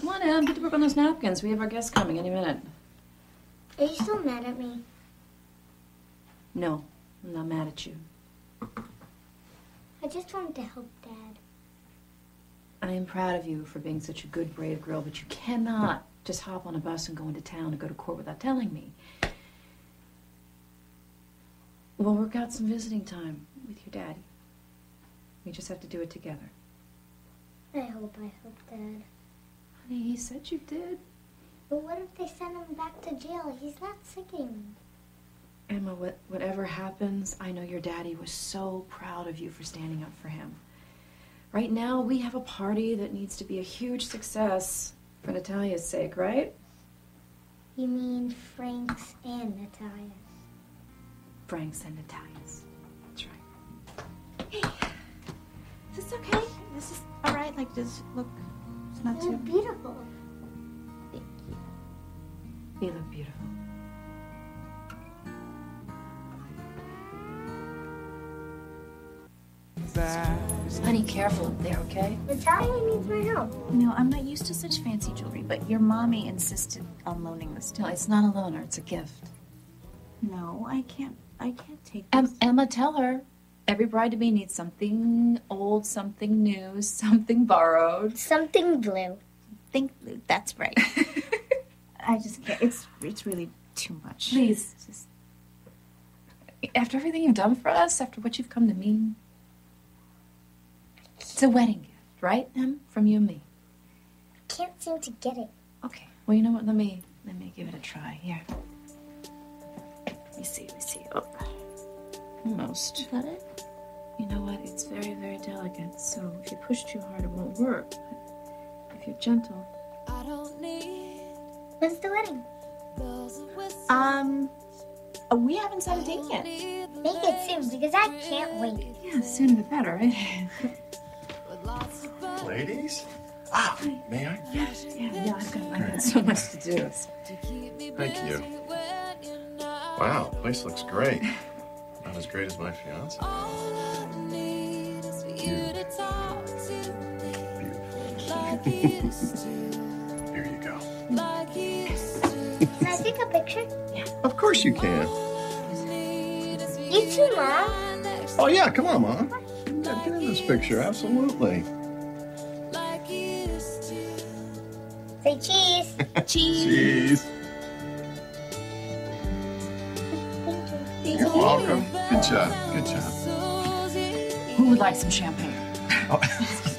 Come on, Em, get to work on those napkins. We have our guests coming any minute. Are you still mad at me? No, I'm not mad at you. I just wanted to help Dad. I am proud of you for being such a good, brave girl, but you cannot just hop on a bus and go into town and go to court without telling me. We'll work out some visiting time with your daddy. We just have to do it together. I hope I help Dad. Honey, he said you did. But what if they send him back to jail? He's not sick anymore. Emma, what, whatever happens, I know your daddy was so proud of you for standing up for him. Right now, we have a party that needs to be a huge success for Natalia's sake, right? You mean Frank's and Natalia's? Frank's and Natalia's. That's right. Hey, is this okay? Is This is all right. Like, does it look? It's not You're too. beautiful. Thank you You look beautiful. Honey, careful up there, okay? Natalia needs my help. No, I'm not used to such fancy jewelry. But your mommy insisted on loaning this to No, me. it's not a loaner, it's a gift. No, I can't. I can't take Em- Emma, tell her. Every bride to be needs something old, something new, something borrowed. Something blue. think blue. that's right. I just can't. It's it's really too much. Please. Just- After everything you've done for us, after what you've come to mean, it's a wedding gift, right, Em? From you and me. I can't seem to get it. Okay. Well, you know what? Let me let me give it a try. Here. Let me see. Let me see. Oh, almost. Is that it? You know what? It's very, very delicate. So if you push too hard, it won't work. But if you're gentle, I don't need. When's the wedding? Um, uh, we haven't set a date yet. Make it soon because I can't wait. yeah, sooner the better, right? Ladies? Ah, may I? Yeah, yeah. I've got, I've got so much to do. Thank you. Wow, place looks great. Not as great as my fiance. Here you go. Can I take a picture? Of course you can. You too, Mom. Oh yeah, come on, Mom. Yeah, get in this picture, absolutely. Say cheese. Cheese. You're welcome. Good job. Good job. Who would like some champagne? Ah,